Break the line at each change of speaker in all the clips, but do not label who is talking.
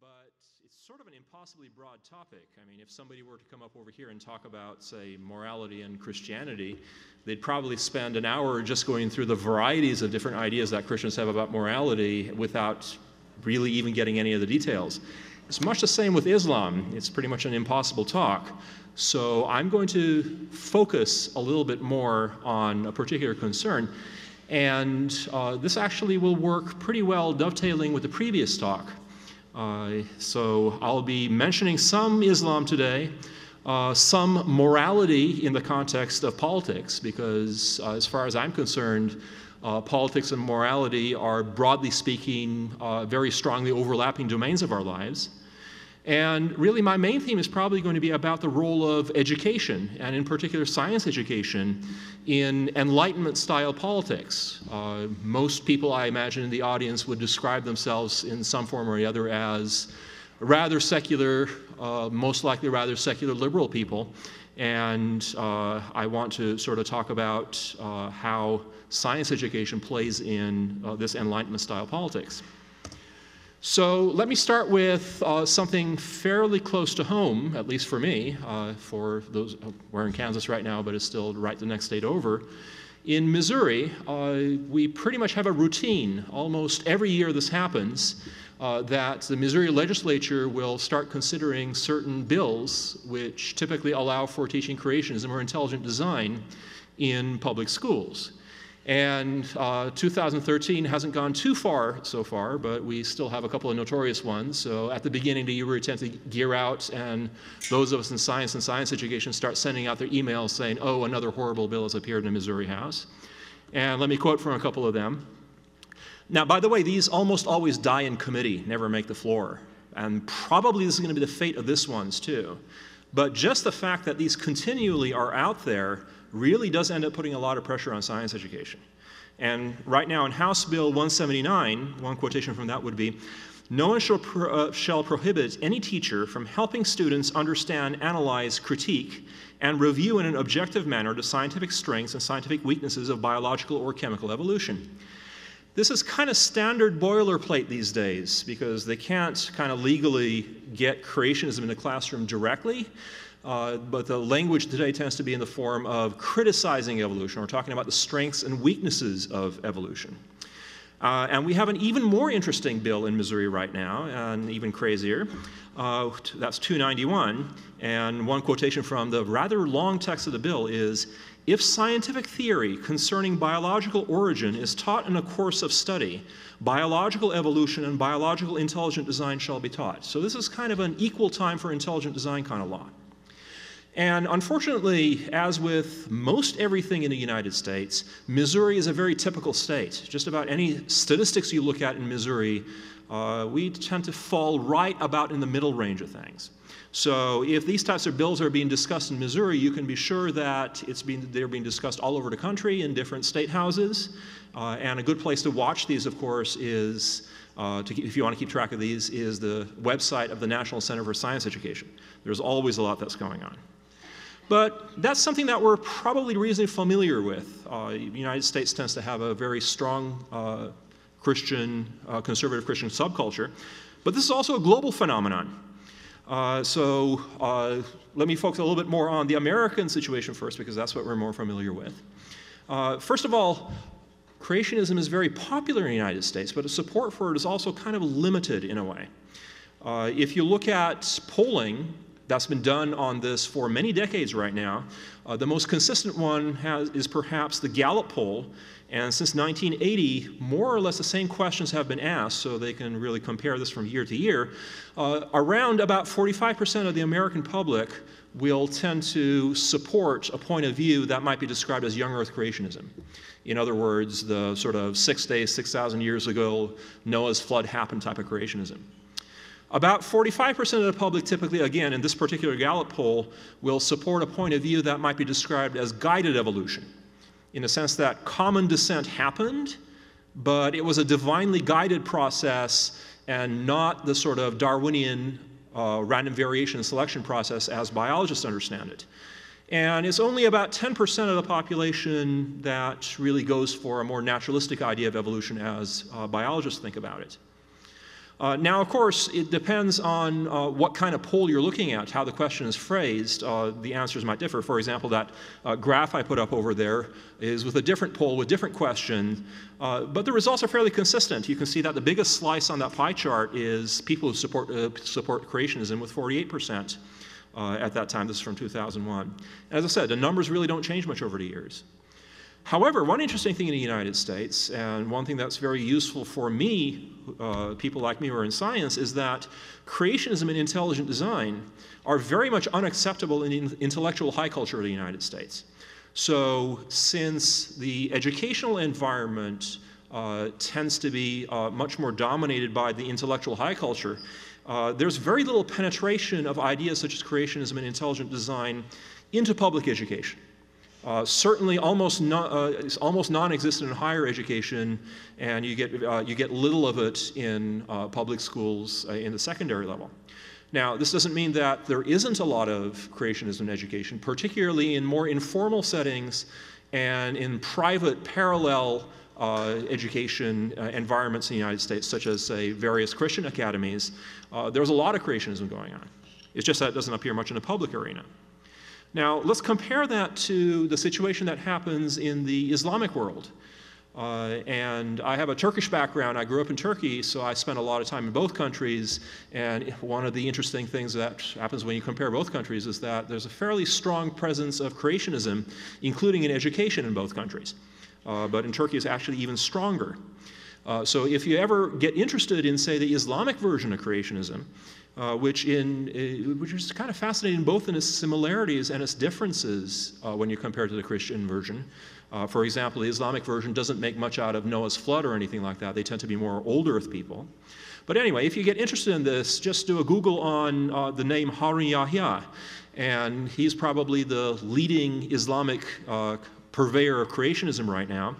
but it's sort of an impossibly broad topic. I mean, if somebody were to come up over here and talk about, say, morality and Christianity, they'd probably spend an hour just going through the varieties of different ideas that Christians have about morality without really even getting any of the details. It's much the same with Islam. It's pretty much an impossible talk. So I'm going to focus a little bit more on a particular concern. And uh, this actually will work pretty well dovetailing with the previous talk. Uh, so I'll be mentioning some Islam today, uh, some morality in the context of politics, because uh, as far as I'm concerned, uh, politics and morality are broadly speaking uh, very strongly overlapping domains of our lives. And really, my main theme is probably going to be about the role of education, and in particular, science education, in Enlightenment style politics. Uh, most people, I imagine, in the audience would describe themselves in some form or other as rather secular, uh, most likely rather secular liberal people. And uh, I want to sort of talk about uh, how science education plays in uh, this Enlightenment style politics. So let me start with uh, something fairly close to home, at least for me, uh, for those, uh, we're in Kansas right now, but it's still right the next state over. In Missouri, uh, we pretty much have a routine. Almost every year this happens, uh, that the Missouri legislature will start considering certain bills which typically allow for teaching creationism or intelligent design in public schools. And uh, 2013 hasn't gone too far so far, but we still have a couple of notorious ones. So at the beginning of the year, we tend to gear out, and those of us in science and science education start sending out their emails saying, oh, another horrible bill has appeared in the Missouri House. And let me quote from a couple of them. Now, by the way, these almost always die in committee, never make the floor. And probably this is going to be the fate of this one's too. But just the fact that these continually are out there really does end up putting a lot of pressure on science education. And right now in House Bill 179, one quotation from that would be, no one shall, pro, uh, shall, prohibit any teacher from helping students understand, analyze, critique, and review in an objective manner the scientific strengths and scientific weaknesses of biological or chemical evolution. This is kind of standard boilerplate these days because they can't kind of legally get creationism in the classroom directly. Uh, but the language today tends to be in the form of criticizing evolution We're talking about the strengths and weaknesses of evolution. Uh, and we have an even more interesting bill in Missouri right now, and even crazier. Uh, that's 291. And one quotation from the rather long text of the bill is If scientific theory concerning biological origin is taught in a course of study, biological evolution and biological intelligent design shall be taught. So this is kind of an equal time for intelligent design kind of law. And unfortunately, as with most everything in the United States, Missouri is a very typical state. Just about any statistics you look at in Missouri, uh, we tend to fall right about in the middle range of things. So if these types of bills are being discussed in Missouri, you can be sure that it's being, they're being discussed all over the country in different state houses. Uh, and a good place to watch these, of course, is uh, to keep, if you want to keep track of these, is the website of the National Center for Science Education. There's always a lot that's going on. But that's something that we're probably reasonably familiar with. Uh, the United States tends to have a very strong uh, Christian, uh, conservative Christian subculture. But this is also a global phenomenon. Uh, so uh, let me focus a little bit more on the American situation first, because that's what we're more familiar with. Uh, first of all, creationism is very popular in the United States, but the support for it is also kind of limited in a way. if you look at polling, that's been done on this for many decades right now. Uh, the most consistent one has, is perhaps the Gallup poll. And since 1980, more or less the same questions have been asked, so they can really compare this from year to year. Uh, around about 45% of the American public will tend to support a point of view that might be described as young earth creationism. In other words, the sort of six days, 6,000 years ago, Noah's flood happened type of creationism. About 45% of the public, typically, again, in this particular Gallup poll, will support a point of view that might be described as guided evolution, in the sense that common descent happened, but it was a divinely guided process and not the sort of Darwinian uh, random variation and selection process as biologists understand it. And it's only about 10% of the population that really goes for a more naturalistic idea of evolution as uh, biologists think about it. Uh, now, of course, it depends on uh, what kind of poll you're looking at, how the question is phrased. Uh, the answers might differ. For example, that uh, graph I put up over there is with a different poll with different questions, uh, but the results are fairly consistent. You can see that the biggest slice on that pie chart is people who support, uh, support creationism with 48% at that time. This is from 2001. As I said, the numbers really don't change much over the years. However, one interesting thing in the United States, and one thing that's very useful for me, uh, people like me who are in science, is that creationism and intelligent design are very much unacceptable in the intellectual high culture of the United States. So, since the educational environment uh, tends to be uh, much more dominated by the intellectual high culture, uh, there's very little penetration of ideas such as creationism and intelligent design into public education. Uh, certainly almost, non, uh, almost non-existent in higher education, and you get, uh, you get little of it in uh, public schools uh, in the secondary level. Now, this doesn't mean that there isn't a lot of creationism in education, particularly in more informal settings and in private parallel uh, education environments in the United States, such as, say, various Christian academies. there's a lot of creationism going on. It's just that it doesn't appear much in the public arena. Now, let's compare that to the situation that happens in the Islamic world. Uh, and I have a Turkish background. I grew up in Turkey, so I spent a lot of time in both countries. And one of the interesting things that happens when you compare both countries is that there's a fairly strong presence of creationism, including in education in both countries. Uh, but in Turkey, it's actually even stronger. Uh, so if you ever get interested in, say, the Islamic version of creationism, uh, which, in, uh, which is kind of fascinating both in its similarities and its differences uh, when you compare to the Christian version. Uh, for example, the Islamic version doesn't make much out of Noah's flood or anything like that. They tend to be more old earth people. But anyway, if you get interested in this, just do a Google on uh, the name Harun Yahya. And he's probably the leading Islamic uh, purveyor of creationism right now.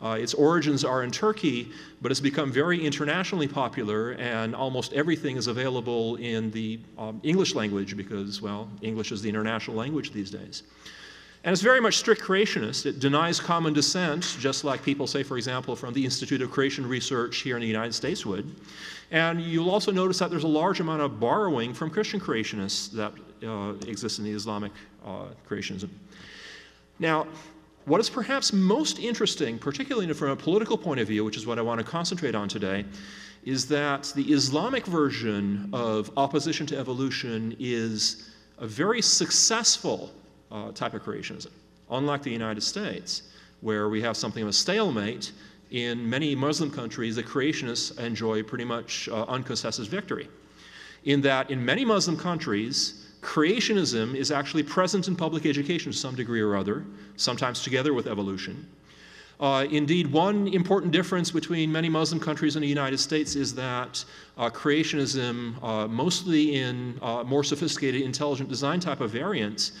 Uh, its origins are in Turkey, but it's become very internationally popular, and almost everything is available in the um, English language because, well, English is the international language these days. And it's very much strict creationist. It denies common descent, just like people say, for example, from the Institute of Creation Research here in the United States would. And you'll also notice that there's a large amount of borrowing from Christian creationists that uh, exists in the Islamic uh, creationism. Now, what is perhaps most interesting, particularly from a political point of view, which is what I want to concentrate on today, is that the Islamic version of opposition to evolution is a very successful uh, type of creationism, unlike the United States, where we have something of a stalemate. In many Muslim countries, the creationists enjoy pretty much uh, uncontested victory. In that, in many Muslim countries, creationism is actually present in public education to some degree or other, sometimes together with evolution. Uh, indeed, one important difference between many Muslim countries and the United States is that uh, creationism, uh, mostly in uh, more sophisticated intelligent design type of variants,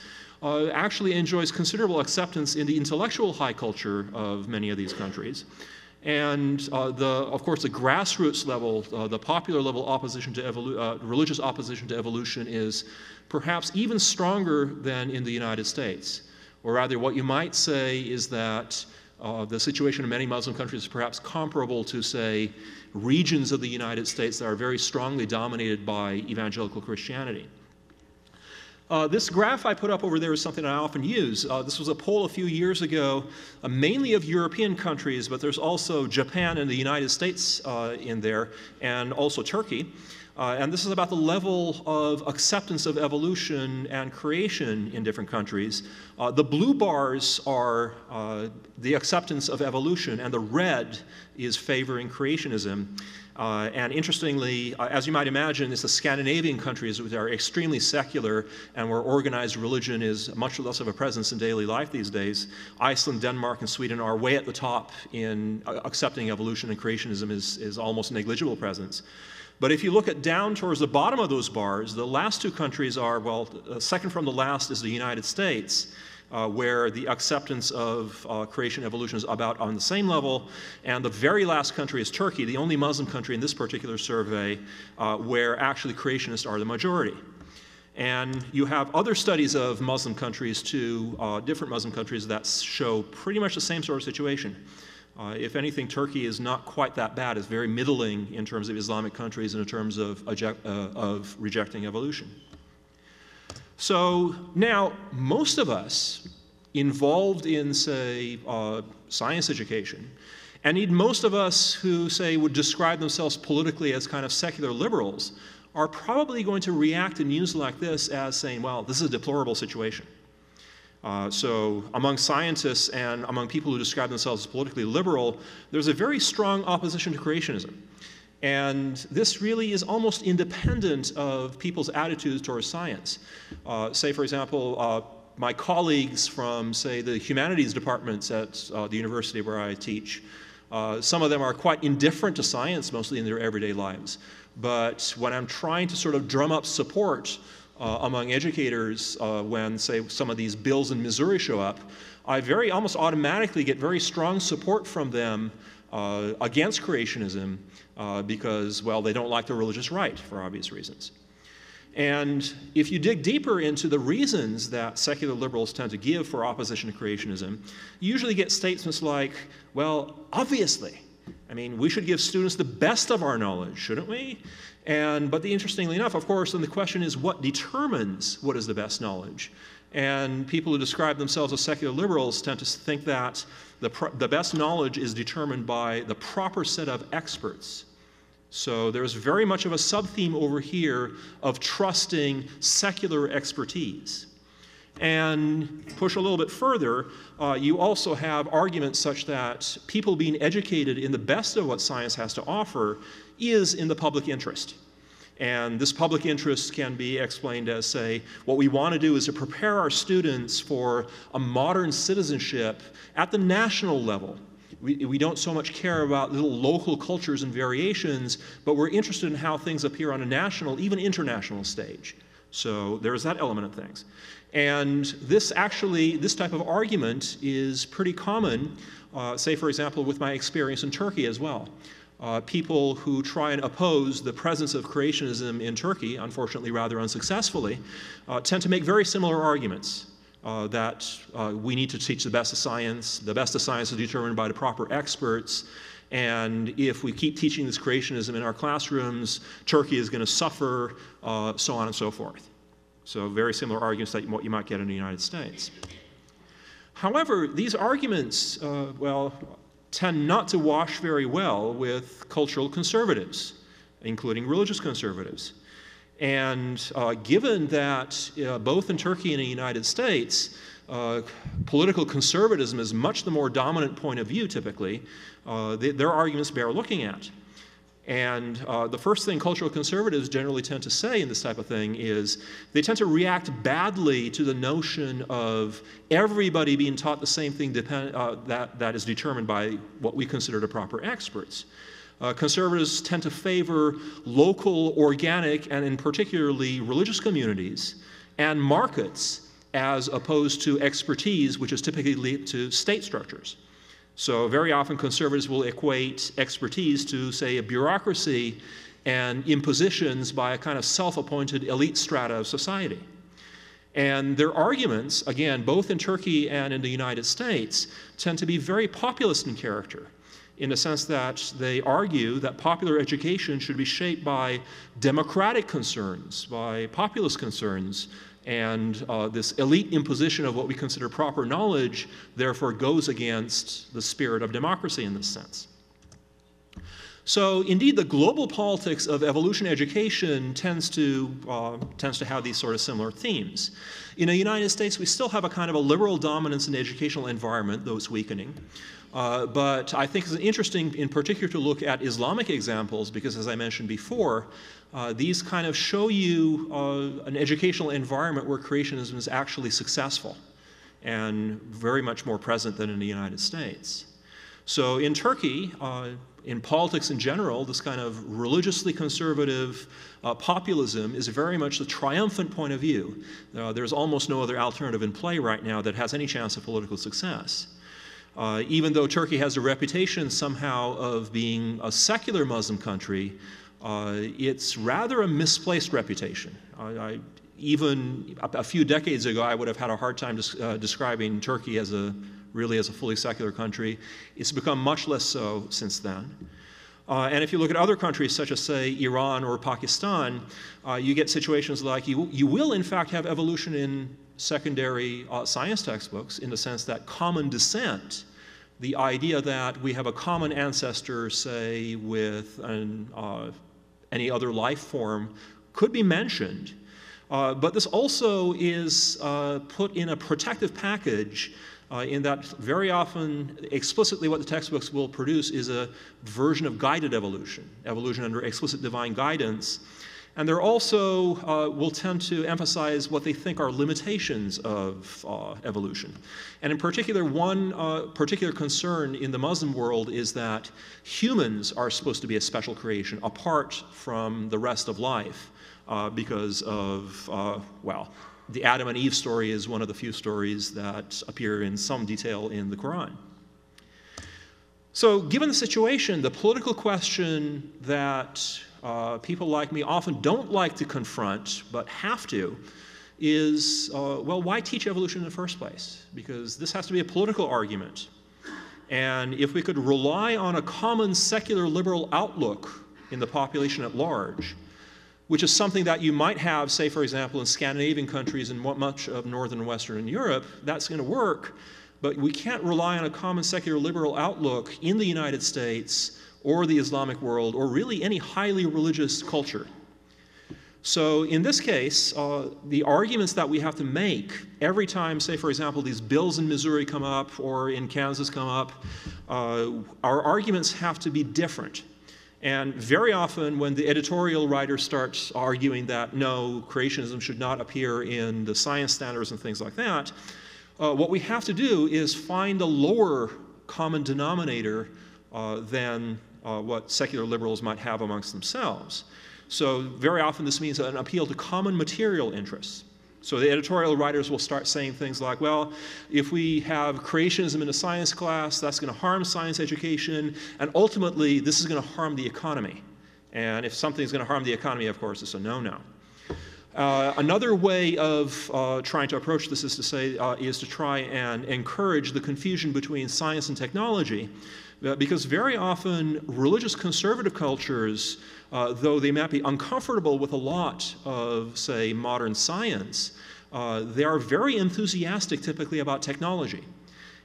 uh, actually enjoys considerable acceptance in the intellectual high culture of many of these countries. And uh, the, of course, the grassroots level, uh, the popular level opposition to evolu- uh, religious opposition to evolution is perhaps even stronger than in the United States. Or rather, what you might say is that uh, the situation in many Muslim countries is perhaps comparable to, say, regions of the United States that are very strongly dominated by evangelical Christianity. Uh, this graph I put up over there is something I often use. Uh, this was a poll a few years ago, uh, mainly of European countries, but there's also Japan and the United States uh, in there, and also Turkey. Uh, and this is about the level of acceptance of evolution and creation in different countries. Uh, the blue bars are the acceptance of evolution, and the red is favoring creationism. Uh, and interestingly, uh, as you might imagine, it's the Scandinavian countries which are extremely secular and where organized religion is much less of a presence in daily life these days. Iceland, Denmark, and Sweden are way at the top in uh, accepting evolution and creationism is, is almost negligible presence. But if you look at down towards the bottom of those bars, the last two countries are, well, uh, second from the last is the United States uh, where the acceptance of uh, creation evolution is about on the same level. And the very last country is Turkey, the only Muslim country in this particular survey uh, where actually creationists are the majority. And you have other studies of Muslim countries too, uh, different Muslim countries that show pretty much the same sort of situation. Uh, if anything, Turkey is not quite that bad. It's very middling in terms of Islamic countries and in terms of, uh, of rejecting evolution. So now, most of us involved in, say, uh, science education, and indeed most of us who, say, would describe themselves politically as kind of secular liberals, are probably going to react to news like this as saying, well, this is a deplorable situation. Uh, so, among scientists and among people who describe themselves as politically liberal, there's a very strong opposition to creationism. And this really is almost independent of people's attitudes towards science. Uh, say, for example, uh, my colleagues from, say, the humanities departments at uh, the university where I teach, uh, some of them are quite indifferent to science mostly in their everyday lives. But when I'm trying to sort of drum up support uh, among educators uh, when, say, some of these bills in Missouri show up, I very almost automatically get very strong support from them against creationism uh, because, well, they don't like the religious right for obvious reasons. And if you dig deeper into the reasons that secular liberals tend to give for opposition to creationism, you usually get statements like, well, obviously, I mean, we should give students the best of our knowledge, shouldn't we? And, but the, interestingly enough, of course, then the question is what determines what is the best knowledge? And people who describe themselves as secular liberals tend to think that the, the best knowledge is determined by the proper set of experts. So there's very much of a sub-theme over here of trusting secular expertise. And push a little bit further, uh, you also have arguments such that people being educated in the best of what science has to offer is in the public interest. And this public interest can be explained as, say, what we want to do is to prepare our students for a modern citizenship at the national level. We, we don't so much care about little local cultures and variations, but we're interested in how things appear on a national, even international stage. So there's that element of things. And this actually, this type of argument is pretty common, uh, say, for example, with my experience in Turkey as well. Uh, people who try and oppose the presence of creationism in Turkey, unfortunately rather unsuccessfully, uh, tend to make very similar arguments. Uh, that uh, we need to teach the best of science, the best of science is determined by the proper experts, and if we keep teaching this creationism in our classrooms, Turkey is going to suffer, uh, so on and so forth. So very similar arguments that what you might get in the United States. However, these arguments, uh, well, tend not to wash very well with cultural conservatives, including religious conservatives. And uh, given that uh, both in Turkey and in the United States, uh, political conservatism is much the more dominant point of view typically, uh, their arguments bear looking at. And uh, the first thing cultural conservatives generally tend to say in this type of thing is they tend to react badly to the notion of everybody being taught the same thing depend, uh, that, that is determined by what we consider the proper experts. Uh, conservatives tend to favor local, organic, and in particularly religious communities and markets as opposed to expertise, which is typically linked to state structures. So, very often conservatives will equate expertise to, say, a bureaucracy and impositions by a kind of self appointed elite strata of society. And their arguments, again, both in Turkey and in the United States, tend to be very populist in character, in the sense that they argue that popular education should be shaped by democratic concerns, by populist concerns, and uh, this elite imposition of what we consider proper knowledge, therefore, goes against the spirit of democracy in this sense. So, indeed, the global politics of evolution education tends to, uh, tends to have these sort of similar themes. In the United States, we still have a kind of a liberal dominance in the educational environment, though it's weakening. Uh, but I think it's interesting, in particular, to look at Islamic examples because, as I mentioned before, uh, these kind of show you uh, an educational environment where creationism is actually successful and very much more present than in the United States. So, in Turkey, uh, in politics in general, this kind of religiously conservative uh, populism is very much the triumphant point of view. Uh, there's almost no other alternative in play right now that has any chance of political success. Uh, even though Turkey has a reputation somehow of being a secular Muslim country, uh, it's rather a misplaced reputation. I, even a, a, few decades ago, I would have had a hard time des- uh, describing Turkey as a really as a fully secular country. It's become much less so since then. Uh, and if you look at other countries, such as, say, Iran or Pakistan, uh, you get situations like you, you will, in fact, have evolution in secondary uh, science textbooks in the sense that common descent, the idea that we have a common ancestor, say, with an, uh, any other life form, could be mentioned. Uh, but this also is uh, put in a protective package uh, in that very often, explicitly, what the textbooks will produce is a version of guided evolution, evolution under explicit divine guidance. And they're also uh, will tend to emphasize what they think are limitations of uh, evolution. And in particular, one uh, particular concern in the Muslim world is that humans are supposed to be a special creation apart from the rest of life uh, because of, uh, well, the Adam and Eve story is one of the few stories that appear in some detail in the Quran. So, given the situation, the political question that uh, people like me often don't like to confront, but have to, is uh, well, why teach evolution in the first place? Because this has to be a political argument. And if we could rely on a common secular liberal outlook in the population at large, which is something that you might have, say, for example, in Scandinavian countries and much of Northern and Western Europe, that's going to work. But we can't rely on a common secular liberal outlook in the United States or the Islamic world or really any highly religious culture. So, in this case, uh, the arguments that we have to make every time, say, for example, these bills in Missouri come up or in Kansas come up, uh, our arguments have to be different. And very often, when the editorial writer starts arguing that no, creationism should not appear in the science standards and things like that, uh, what we have to do is find a lower common denominator uh, than uh, what secular liberals might have amongst themselves. So, very often, this means an appeal to common material interests. So the editorial writers will start saying things like, well, if we have creationism in a science class, that's going to harm science education, and ultimately, this is going to harm the economy. And if something's going to harm the economy, of course, it's a no no. Uh, another way of uh, trying to approach this is to say uh, is to try and encourage the confusion between science and technology, because very often religious conservative cultures uh, though they might be uncomfortable with a lot of, say, modern science, uh, they are very enthusiastic typically about technology.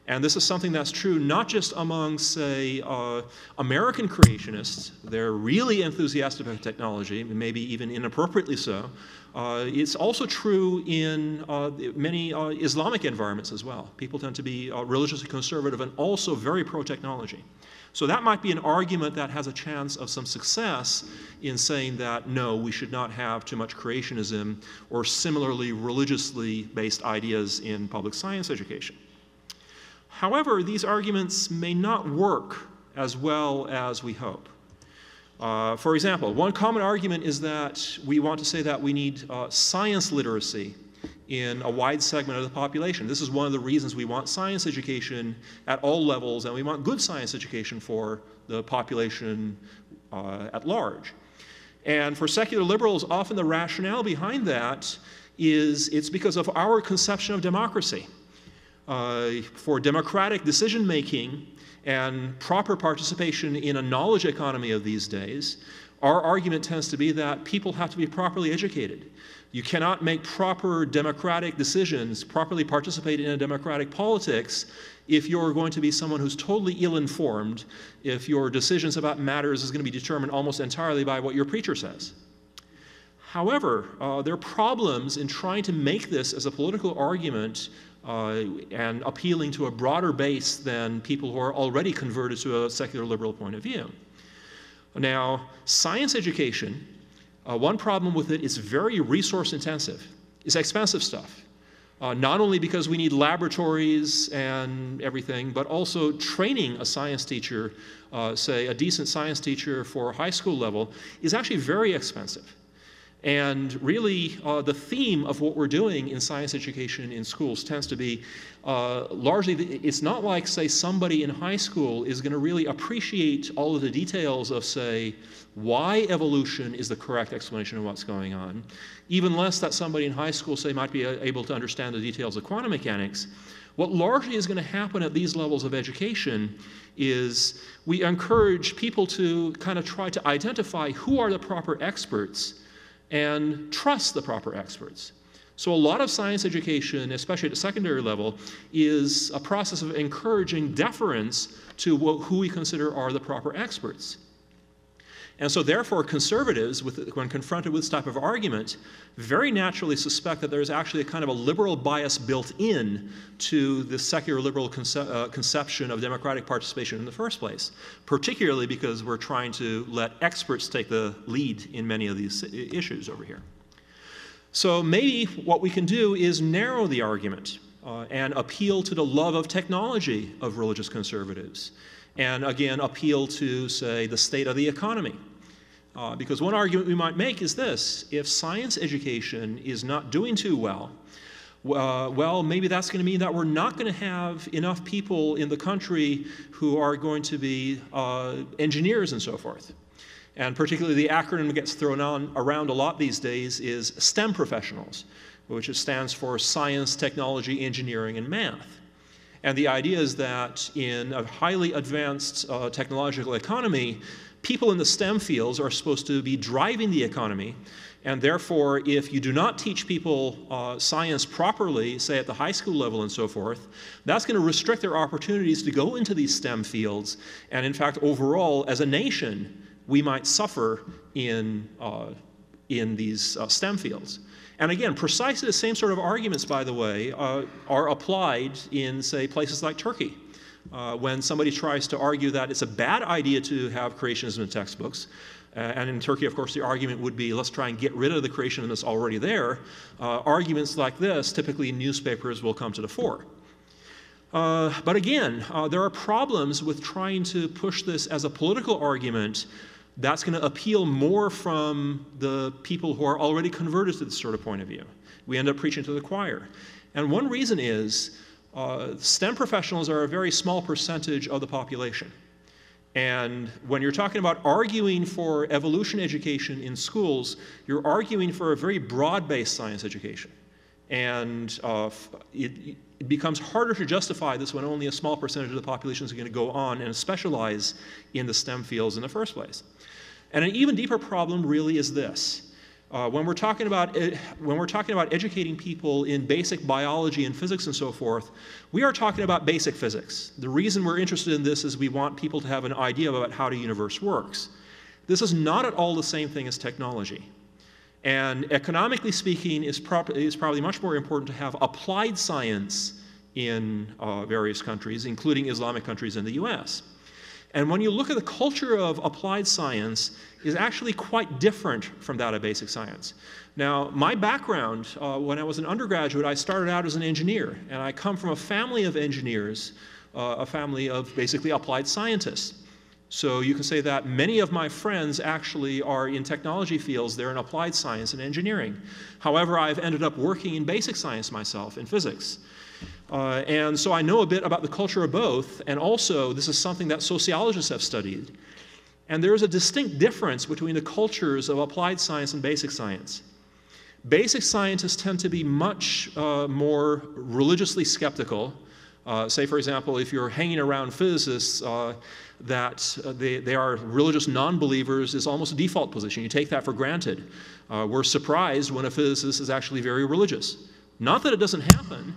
And this is something that's true not just among, say, uh, American creationists, they're really enthusiastic about technology, maybe even inappropriately so. Uh, it's also true in uh, many uh, Islamic environments as well. People tend to be uh, religiously conservative and also very pro technology. So that might be an argument that has a chance of some success in saying that no, we should not have too much creationism or similarly religiously based ideas in public science education. However, these arguments may not work as well as we hope. Uh, for example, one common argument is that we want to say that we need uh, science literacy in a wide segment of the population. This is one of the reasons we want science education at all levels, and we want good science education for the population uh, at large. And for secular liberals, often the rationale behind that is it's because of our conception of democracy. Uh, for democratic decision making and proper participation in a knowledge economy of these days, our argument tends to be that people have to be properly educated. You cannot make proper democratic decisions, properly participate in a democratic politics, if you're going to be someone who's totally ill informed, if your decisions about matters is going to be determined almost entirely by what your preacher says. However, uh, there are problems in trying to make this as a political argument uh, and appealing to a broader base than people who are already converted to a secular liberal point of view. Now, science education uh, one problem with it is very resource intensive. It's expensive stuff. Uh, not only because we need laboratories and everything, but also training a science teacher, uh, say a decent science teacher for high school level, is actually very expensive. And really, uh, the theme of what we're doing in science education in schools tends to be uh, largely, it's not like, say, somebody in high school is going to really appreciate all of the details of, say, why evolution is the correct explanation of what's going on, even less that somebody in high school, say, might be able to understand the details of quantum mechanics. What largely is going to happen at these levels of education is we encourage people to kind of try to identify who are the proper experts and trust the proper experts. So, a lot of science education, especially at the secondary level, is a process of encouraging deference to who we consider are the proper experts. And so, therefore, conservatives, with, when confronted with this type of argument, very naturally suspect that there's actually a kind of a liberal bias built in to the secular liberal conce- uh, conception of democratic participation in the first place, particularly because we're trying to let experts take the lead in many of these issues over here. So, maybe what we can do is narrow the argument uh, and appeal to the love of technology of religious conservatives and again appeal to, say, the state of the economy. Uh, because one argument we might make is this if science education is not doing too well, uh, well, maybe that's going to mean that we're not going to have enough people in the country who are going to be uh, engineers and so forth. And particularly the acronym that gets thrown on around a lot these days is STEM professionals, which stands for science, technology, engineering, and math. And the idea is that in a highly advanced uh, technological economy, people in the STEM fields are supposed to be driving the economy. And therefore, if you do not teach people uh, science properly, say at the high school level and so forth, that's going to restrict their opportunities to go into these STEM fields. And in fact, overall, as a nation, we might suffer in, uh, in these uh, STEM fields. And again, precisely the same sort of arguments, by the way, uh, are applied in, say, places like Turkey. Uh, when somebody tries to argue that it's a bad idea to have creationism in textbooks, uh, and in Turkey, of course, the argument would be let's try and get rid of the creationism that's already there. Uh, arguments like this, typically newspapers, will come to the fore. Uh, but again, uh, there are problems with trying to push this as a political argument that's going to appeal more from the people who are already converted to this sort of point of view. We end up preaching to the choir. And one reason is uh, STEM professionals are a very small percentage of the population. And when you're talking about arguing for evolution education in schools, you're arguing for a very broad based science education. And uh, it, it, becomes harder to justify this when only a small percentage of the population is going to go on and specialize in the STEM fields in the first place. And an even deeper problem really is this. Uh, when, we're talking about, when we're talking about educating people in basic biology and physics and so forth, we are talking about basic physics. The reason we're interested in this is we want people to have an idea about how the universe works. This is not at all the same thing as technology. And economically speaking, it's, it's probably much more important to have applied science in uh, various countries, including Islamic countries in the US. And when you look at the culture of applied science, is actually quite different from that of basic science. Now, my background, uh, when I was an undergraduate, I started out as an engineer, and I come from a family of engineers, uh, a family of basically applied scientists. So you can say that many of my friends actually are in technology fields, they're in applied science and engineering. However, I've ended up working in basic science myself, in physics. Uh, and so I know a bit about the culture of both, and also this is something that sociologists have studied. And there is a distinct difference between the cultures of applied science and basic science. Basic scientists tend to be much uh, more religiously skeptical. Uh, say, for example, if you're hanging around physicists, uh, that uh, they, they are religious non believers is almost a default position. You take that for granted. Uh, we're surprised when a physicist is actually very religious. Not that it doesn't happen.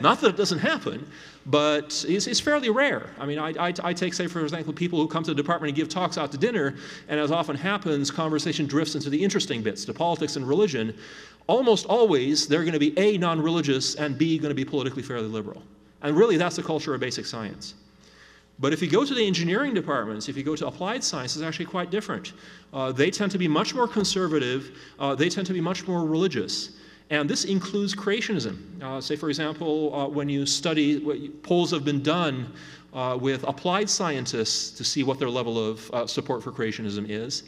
Not that it doesn't happen, but it's, it's fairly rare. I mean, I, I, I, take, say, for example, people who come to the department and give talks out to dinner, and as often happens, conversation drifts into the interesting bits, to politics and religion. Almost always, they're going to be A, non religious, and B, going to be politically fairly liberal. And really, that's the culture of basic science. But if you go to the engineering departments, if you go to applied science, it's actually quite different. Uh, they tend to be much more conservative, uh, they tend to be much more religious. And this includes creationism. Uh, say, for example, uh, when you study, what polls have been done uh, with applied scientists to see what their level of uh, support for creationism is.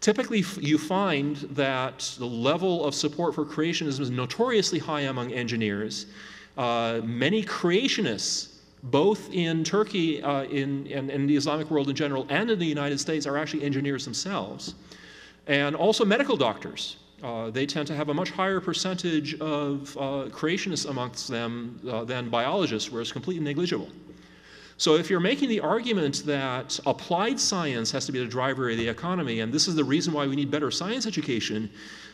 Typically, you find that the level of support for creationism is notoriously high among engineers. Many creationists, both in Turkey, uh, in, the Islamic world in general, and in the United States, are actually engineers themselves. And also medical doctors. uh, they tend to have a much higher percentage of uh, creationists amongst them uh, than biologists, where it's completely negligible. So if you're making the argument that applied science has to be the driver of the economy, and this is the reason why we need better science education,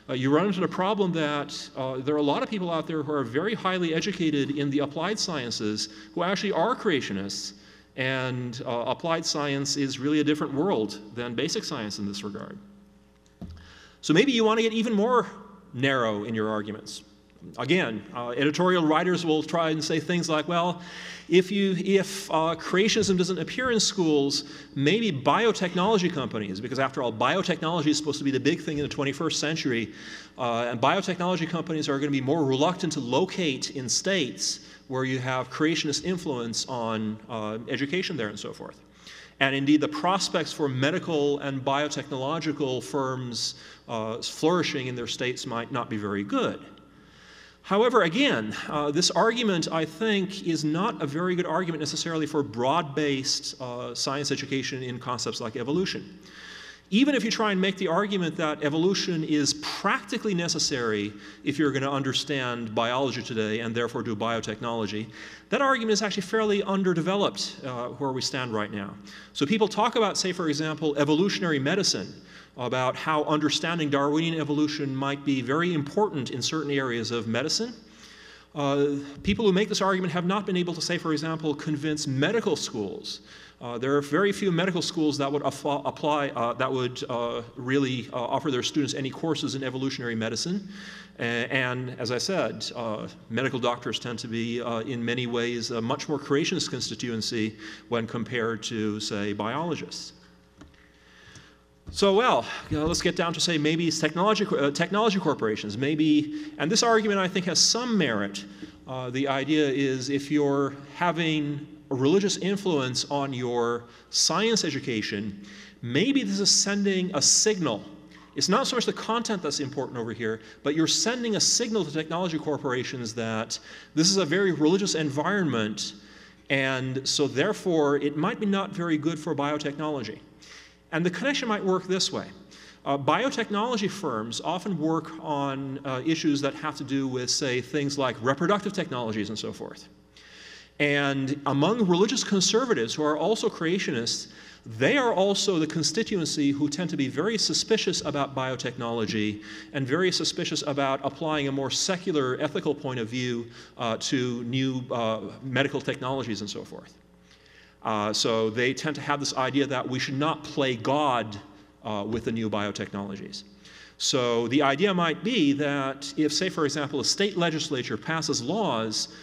uh, you run into the problem that uh, there are a lot of people out there who are very highly educated in the applied sciences who actually are creationists, and uh, applied science is really a different world than basic science in this regard. So maybe you want to get even more narrow in your arguments. Again, uh, editorial writers will try and say things like, well, if, you, if uh, creationism doesn't appear in schools, maybe biotechnology companies, because after all, biotechnology is supposed to be the big thing in the 21st century, uh, and biotechnology companies are going to be more reluctant to locate in states where you have creationist influence on uh, education there and so forth. And indeed, the prospects for medical and biotechnological firms uh, flourishing in their states might not be very good. However, again, uh, this argument, I think, is not a very good argument necessarily for broad based uh, science education in concepts like evolution. Even if you try and make the argument that evolution is practically necessary if you're going to understand biology today and therefore do biotechnology, that argument is actually fairly underdeveloped uh, where we stand right now. So people talk about, say, for example, evolutionary medicine about how understanding Darwinian evolution might be very important in certain areas of medicine. Uh, people who make this argument have not been able to say, for example, convince medical schools. Uh, there are very few medical schools that would apply, uh, that would uh, really uh, offer their students any courses in evolutionary medicine. And, and as I said, uh, medical doctors tend to be, in many ways, a much more creationist constituency when compared to, say, biologists. So, well, you know, let's get down to say maybe it's technology, uh, technology corporations. Maybe, and this argument I think has some merit. Uh, the idea is if you're having a religious influence on your science education, maybe this is sending a signal. It's not so much the content that's important over here, but you're sending a signal to technology corporations that this is a very religious environment, and so therefore it might be not very good for biotechnology. And the connection might work this way. Uh, biotechnology firms often work on uh, issues that have to do with, say, things like reproductive technologies and so forth. And among religious conservatives who are also creationists, they are also the constituency who tend to be very suspicious about biotechnology and very suspicious about applying a more secular ethical point of view uh, to new uh, medical technologies and so forth. Uh, so they tend to have this idea that we should not play God uh, with the new biotechnologies. So the idea might be that if, say, for example, a state legislature passes laws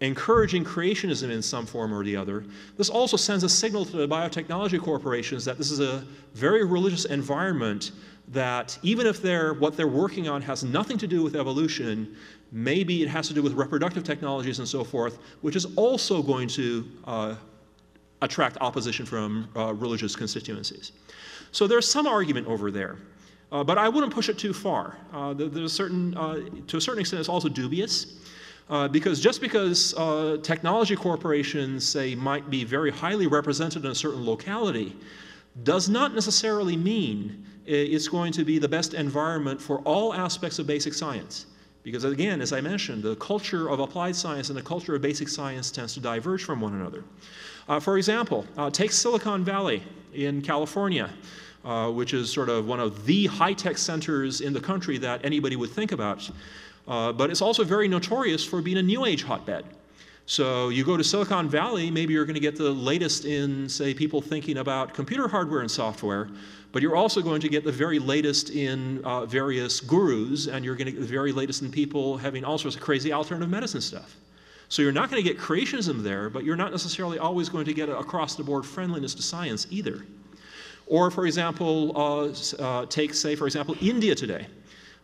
encouraging creationism in some form or the other, this also sends a signal to the biotechnology corporations that this is a very religious environment that even if they're, what they're working on has nothing to do with evolution, maybe it has to do with reproductive technologies and so forth, which is also going to uh, attract opposition from uh, religious constituencies. So there's some argument over there. Uh, but I wouldn't push it too far. Uh, there's certain, uh, to a certain extent, it's also dubious. Uh, because just because uh, technology corporations, say, might be very highly represented in a certain locality, does not necessarily mean it's going to be the best environment for all aspects of basic science. Because again, as I mentioned, the culture of applied science and the culture of basic science tends to diverge from one another. Uh, for example, uh, take Silicon Valley in California, uh, which is sort of one of the high tech centers in the country that anybody would think about. Uh, but it's also very notorious for being a new age hotbed. So you go to Silicon Valley, maybe you're going to get the latest in, say, people thinking about computer hardware and software, but you're also going to get the very latest in uh, various gurus, and you're going to get the very latest in people having all sorts of crazy alternative medicine stuff. So you're not going to get creationism there, but you're not necessarily always going to get across the board friendliness to science either. Or, for example, uh, uh, take, say, for example, India today.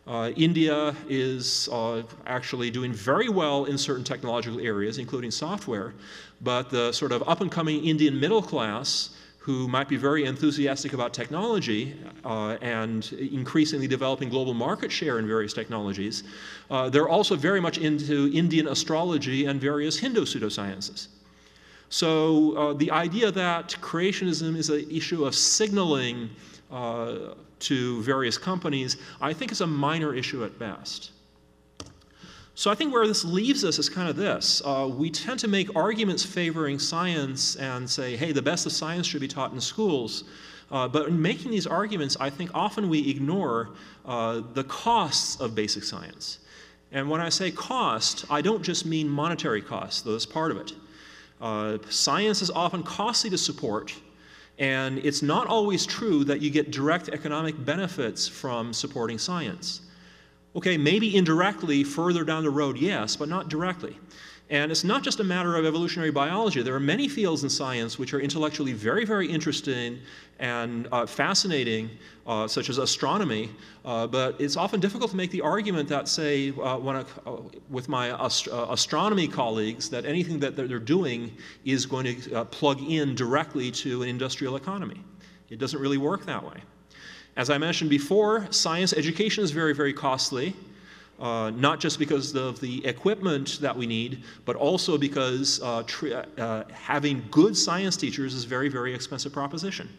Uh, India is uh, actually doing very well in certain technological areas, including software, but the sort of up and coming Indian middle class who might be very enthusiastic about technology uh, and increasingly developing global market share in various technologies, uh, they're also very much into Indian astrology and various Hindu pseudosciences. So uh, the idea that creationism is an issue of signaling uh, to various companies, I think is a minor issue at best. So I think where this leaves us is kind of this. Uh, we tend to make arguments favoring science and say, hey, the best of science should be taught in schools. Uh, but in making these arguments, I think often we ignore uh, the costs of basic science. And when I say cost, I don't just mean monetary costs, though that's part of it. Uh, science is often costly to support, and it's not always true that you get direct economic benefits from supporting science. Okay, maybe indirectly further down the road, yes, but not directly. And it's not just a matter of evolutionary biology. There are many fields in science which are intellectually very, very interesting and uh, fascinating, uh, such as astronomy. Uh, but it's often difficult to make the argument that, say, uh, I, uh, with my ast- uh, astronomy colleagues, that anything that they're doing is going to plug in directly to an industrial economy. It doesn't really work that way. As I mentioned before, science education is very, very costly. Uh, not just because of the equipment that we need, but also because uh, uh, having good science teachers is a very, very expensive proposition.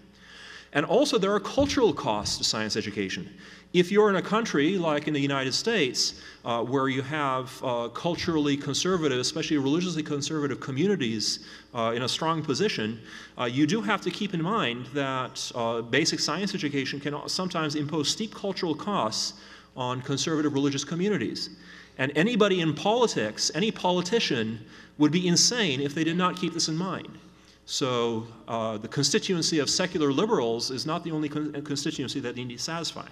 And also, there are cultural costs to science education. If you're in a country like in the United States, uh, where you have uh, culturally conservative, especially religiously conservative communities uh, in a strong position, you do have to keep in mind that basic science education can sometimes impose steep cultural costs on conservative religious communities. And anybody in politics, any politician, would be insane if they did not keep this in mind. So uh, the constituency of secular liberals is not the only con- constituency that they need to satisfy.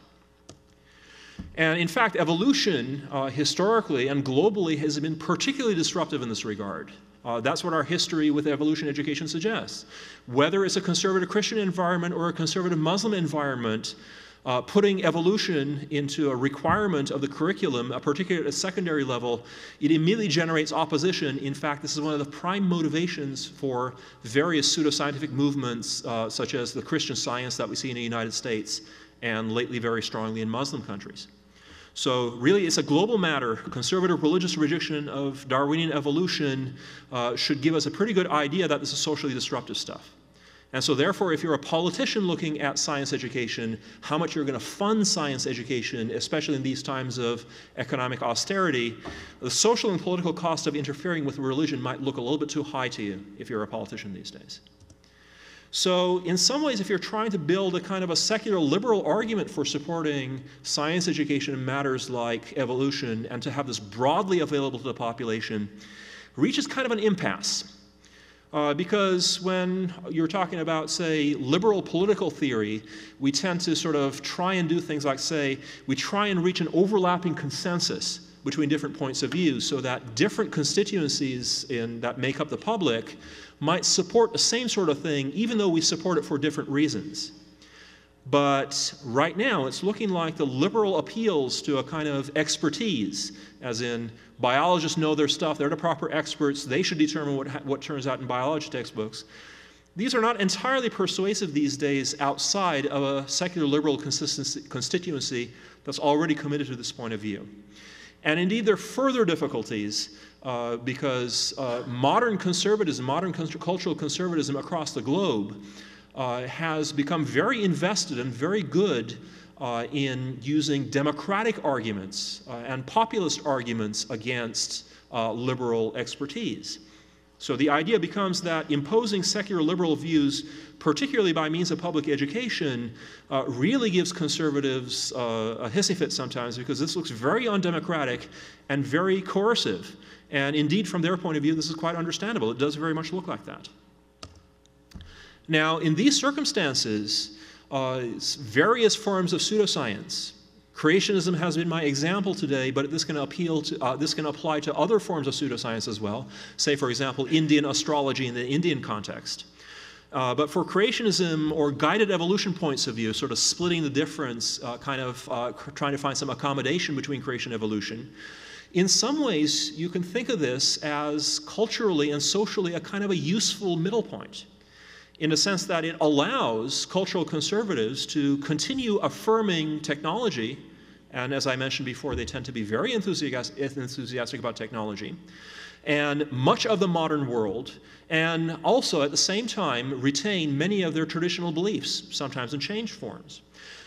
And in fact, evolution uh, historically and globally has been particularly disruptive in this regard. Uh, that's what our history with evolution education suggests. Whether it's a conservative Christian environment or a conservative Muslim environment, uh, putting evolution into a requirement of the curriculum, particularly at a secondary level, it immediately generates opposition. In fact, this is one of the prime motivations for various pseudoscientific movements, uh, such as the Christian science that we see in the United States and lately very strongly in Muslim countries. So, really, it's a global matter. Conservative religious rejection of Darwinian evolution uh, should give us a pretty good idea that this is socially disruptive stuff. And so, therefore, if you're a politician looking at science education, how much you're going to fund science education, especially in these times of economic austerity, the social and political cost of interfering with religion might look a little bit too high to you if you're a politician these days. So, in some ways, if you're trying to build a kind of a secular liberal argument for supporting science education in matters like evolution and to have this broadly available to the population, reaches kind of an impasse. Uh, because when you're talking about, say, liberal political theory, we tend to sort of try and do things like, say, we try and reach an overlapping consensus between different points of view so that different constituencies in, that make up the public might support the same sort of thing, even though we support it for different reasons. But right now, it's looking like the liberal appeals to a kind of expertise, as in biologists know their stuff, they're the proper experts, they should determine what, what turns out in biology textbooks. These are not entirely persuasive these days outside of a secular liberal constituency that's already committed to this point of view. And indeed, there are further difficulties uh, because uh, modern conservatism, modern cultural conservatism across the globe, has become very invested and very good uh, in using democratic arguments uh, and populist arguments against uh, liberal expertise. So the idea becomes that imposing secular liberal views, particularly by means of public education, uh, really gives conservatives uh, a hissy fit sometimes because this looks very undemocratic and very coercive. And indeed, from their point of view, this is quite understandable. It does very much look like that. Now, in these circumstances, uh, various forms of pseudoscience, creationism has been my example today, but this can appeal to uh, this can apply to other forms of pseudoscience as well. Say, for example, Indian astrology in the Indian context. Uh, but for creationism or guided evolution points of view, sort of splitting the difference, uh, kind of uh, trying to find some accommodation between creation and evolution, in some ways you can think of this as culturally and socially a kind of a useful middle point in the sense that it allows cultural conservatives to continue affirming technology And as I mentioned before, they tend to be very enthusiastic about technology and much of the modern world, and also at the same time retain many of their traditional beliefs, sometimes in changed forms.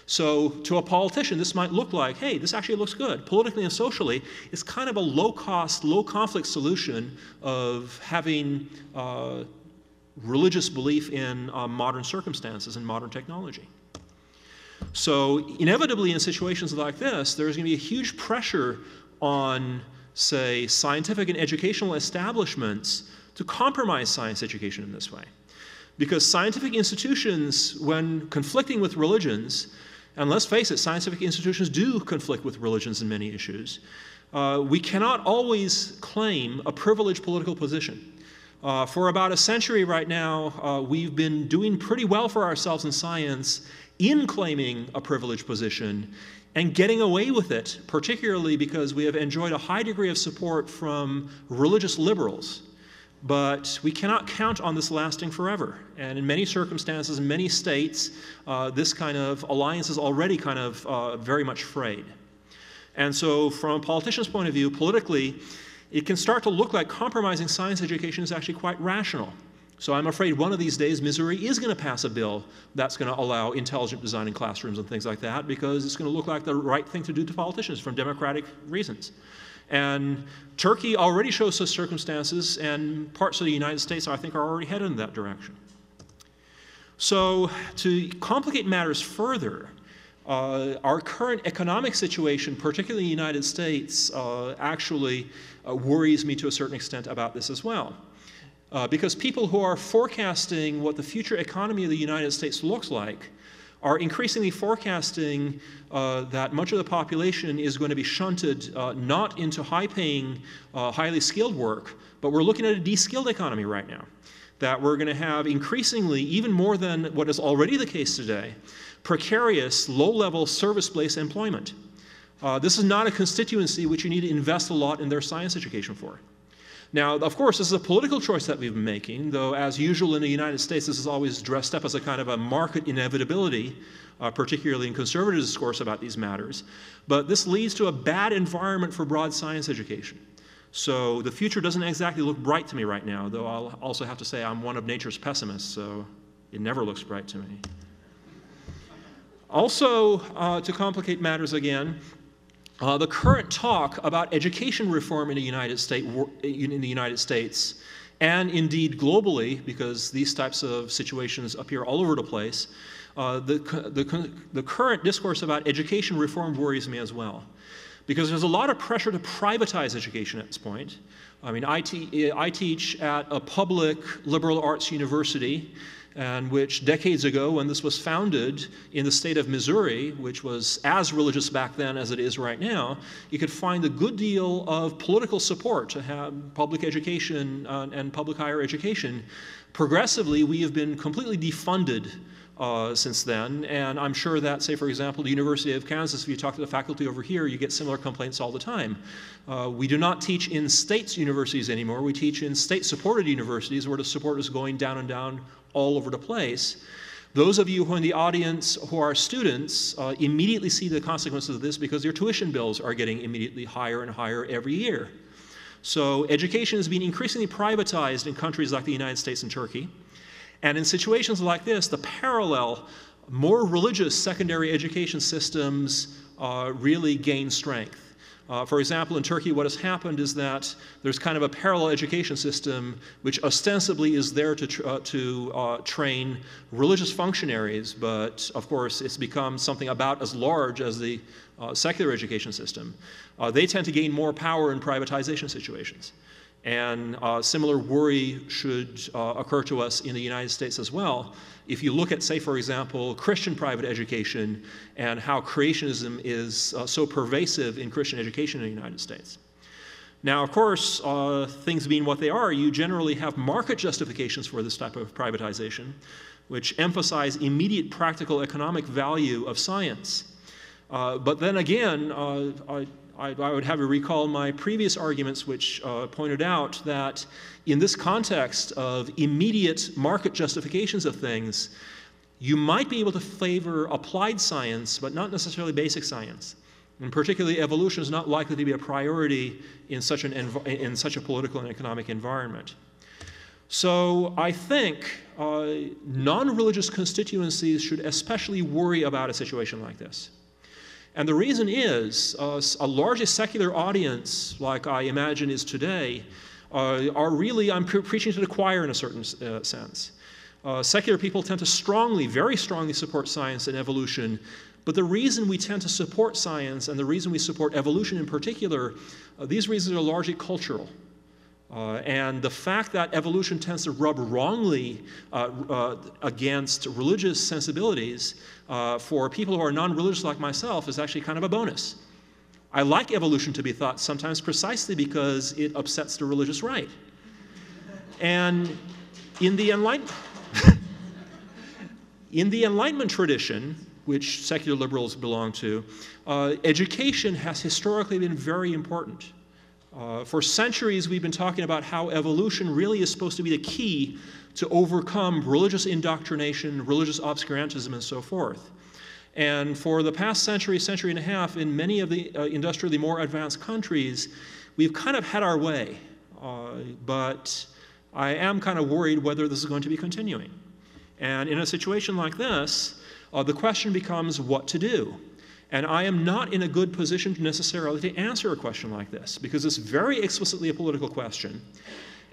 So, to a politician, this might look like, hey, this actually looks good. Politically and socially, it's kind of a low cost, low conflict solution of having uh, religious belief in uh, modern circumstances and modern technology. So, inevitably, in situations like this, there's going to be a huge pressure on, say, scientific and educational establishments to compromise science education in this way. Because scientific institutions, when conflicting with religions, and let's face it, scientific institutions do conflict with religions in many issues, uh, we cannot always claim a privileged political position. Uh, for about a century right now, uh, we've been doing pretty well for ourselves in science in claiming a privileged position and getting away with it, particularly because we have enjoyed a high degree of support from religious liberals. But we cannot count on this lasting forever. And in many circumstances, in many states, uh, this kind of alliance is already kind of uh, very much frayed. And so, from a politician's point of view, politically, it can start to look like compromising science education is actually quite rational. So I'm afraid one of these days Missouri is going to pass a bill that's going to allow intelligent design in classrooms and things like that because it's going to look like the right thing to do to politicians from democratic reasons. And Turkey already shows such circumstances, and parts of the United States, I think, are already headed in that direction. So, to complicate matters further, uh, our current economic situation, particularly in the United States, uh, actually uh, worries me to a certain extent about this as well. Uh, because people who are forecasting what the future economy of the United States looks like are increasingly forecasting uh, that much of the population is going to be shunted uh, not into high paying, highly skilled work, but we're looking at a de skilled economy right now. That we're going to have increasingly, even more than what is already the case today, precarious, low level service based employment. Uh, this is not a constituency which you need to invest a lot in their science education for. Now, of course, this is a political choice that we've been making, though, as usual in the United States, this is always dressed up as a kind of a market inevitability, uh, particularly in conservative discourse about these matters. But this leads to a bad environment for broad science education. So the future doesn't exactly look bright to me right now, though I'll also have to say I'm one of nature's pessimists, so it never looks bright to me. Also, uh, to complicate matters again, uh, the current talk about education reform in the United States, in the United States, and indeed globally, because these types of situations appear all over the place, uh, the, the, the current discourse about education reform worries me as well. Because there's a lot of pressure to privatize education at this point. I mean, I, te- I teach at a public liberal arts university, and which decades ago, when this was founded in the state of Missouri, which was as religious back then as it is right now, you could find a good deal of political support to have public education uh, and public higher education. Progressively, we have been completely defunded uh, since then. And I'm sure that, say, for example, the University of Kansas, if you talk to the faculty over here, you get similar complaints all the time. Uh, we do not teach in state universities anymore. We teach in state supported universities where the support is going down and down all over the place. Those of you who are in the audience who are students uh, immediately see the consequences of this because your tuition bills are getting immediately higher and higher every year. So, education is being increasingly privatized in countries like the United States and Turkey. And in situations like this, the parallel, more religious secondary education systems uh, really gain strength. Uh, for example, in Turkey, what has happened is that there's kind of a parallel education system which ostensibly is there to, tr- uh, to uh, train religious functionaries, but of course, it's become something about as large as the uh, secular education system. Uh, they tend to gain more power in privatization situations. And uh, similar worry should uh, occur to us in the United States as well. If you look at, say, for example, Christian private education and how creationism is uh, so pervasive in Christian education in the United States. Now, of course, uh, things being what they are, you generally have market justifications for this type of privatization, which emphasize immediate practical economic value of science. Uh, but then again, uh, I, I, would have you recall my previous arguments, which uh, pointed out that in this context of immediate market justifications of things, you might be able to favor applied science, but not necessarily basic science. And particularly, evolution is not likely to be a priority in such, an env- in such a political and economic environment. So I think uh, non religious constituencies should especially worry about a situation like this. And the reason is uh, a largely secular audience, like I imagine is today, uh, are really, I'm pre- preaching to the choir in a certain uh, sense. Uh, secular people tend to strongly, very strongly support science and evolution, but the reason we tend to support science and the reason we support evolution in particular, uh, these reasons are largely cultural. Uh, and the fact that evolution tends to rub wrongly uh, uh, against religious sensibilities uh, for people who are non religious like myself is actually kind of a bonus. I like evolution to be thought sometimes precisely because it upsets the religious right. And in the Enlightenment, in the Enlightenment tradition, which secular liberals belong to, uh, education has historically been very important. Uh, for centuries, we've been talking about how evolution really is supposed to be the key to overcome religious indoctrination, religious obscurantism, and so forth. And for the past century, century and a half, in many of the uh, industrially more advanced countries, we've kind of had our way. Uh, but I am kind of worried whether this is going to be continuing. And in a situation like this, uh, the question becomes what to do. And I am not in a good position necessarily to answer a question like this because it's very explicitly a political question.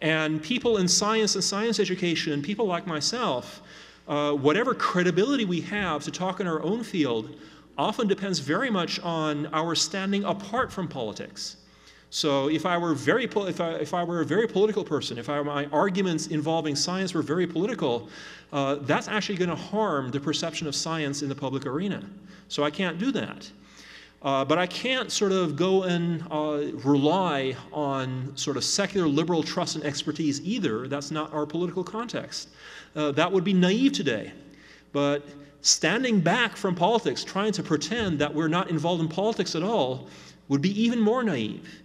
And people in science and science education, people like myself, uh, whatever credibility we have to talk in our own field, often depends very much on our standing apart from politics. So if I were very if I, if I were a very political person, if I, my arguments involving science were very political, uh, that's actually going to harm the perception of science in the public arena. So I can't do that. Uh, but I can't sort of go and uh, rely on sort of secular liberal trust and expertise either. That's not our political context. Uh, that would be naive today. But standing back from politics, trying to pretend that we're not involved in politics at all, would be even more naive.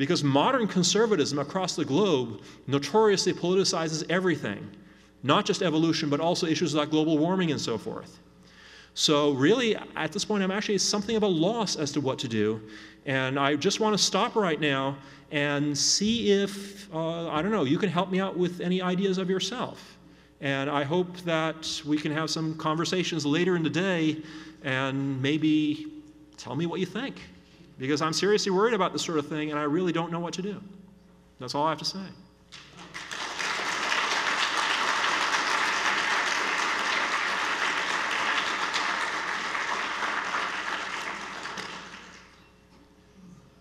Because modern conservatism across the globe notoriously politicizes everything, not just evolution, but also issues like global warming and so forth. So, really, at this point, I'm actually something of a loss as to what to do. And I just want to stop right now and see if, uh, I don't know, you can help me out with any ideas of yourself. And I hope that we can have some conversations later in the day and maybe tell me what you think because I'm seriously worried about this sort of thing and I really don't know what to do. That's all I have to say.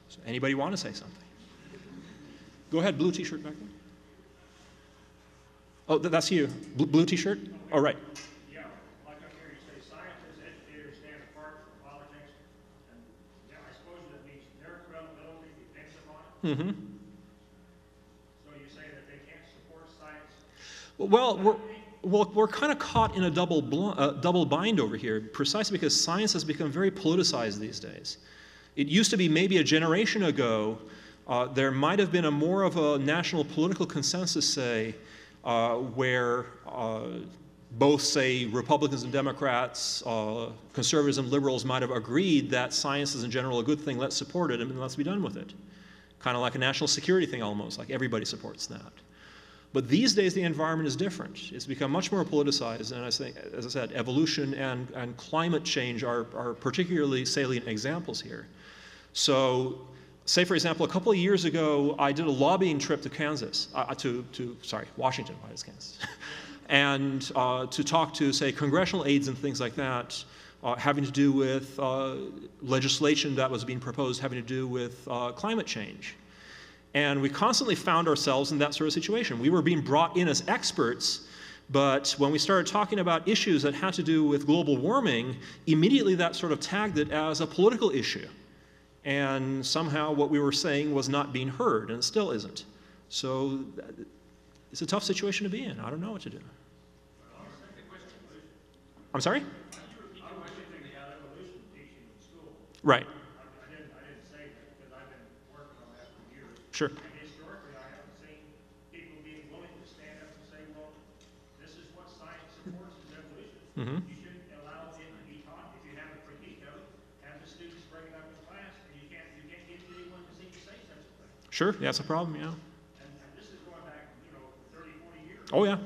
So anybody want to say something? Go ahead, blue t shirt back there. Oh, that's you. Blue, blue t shirt? All oh, right. Mm-hmm.
So you say that they can't support science?
Well, we're, well, we're kind of caught in a double, bl- uh, double bind over here, precisely because science has become very politicized these days. It used to be maybe a generation ago, uh, there might have been a more of a national political consensus, say, uh, where uh, both, say, Republicans and Democrats, uh, conservatives and liberals might have agreed that science is in general a good thing, let's support it, and let's be done with it kind of like a national security thing almost, like everybody supports that. But these days, the environment is different. It's become much more politicized, and I think, as I said, evolution and, and climate change are, are particularly salient examples here. So, say for example, a couple of years ago, I did a lobbying trip to Kansas, uh, to, to, sorry, Washington, why is Kansas? and uh, to talk to, say, congressional aides and things like that uh, having to do with uh, legislation that was being proposed having to do with uh, climate change. And we constantly found ourselves in that sort of situation. We were being brought in as experts, but when we started talking about issues that had to do with global warming, immediately that sort of tagged it as a political issue. And somehow what we were saying was not being heard, and it still isn't. So it's a tough situation to be in. I don't know what to do. I'm sorry? Right.
I didn't, I didn't say that because I've been working on that for years.
Sure.
Historically, I haven't seen people being willing to stand up and say, well, this is what science supports evolution.
Mm-hmm.
You shouldn't allow taught. If you have a have the students bring it up in class.
Sure, that's a problem, yeah.
And, and this is going back, you know, 30, 40 years.
Oh, yeah.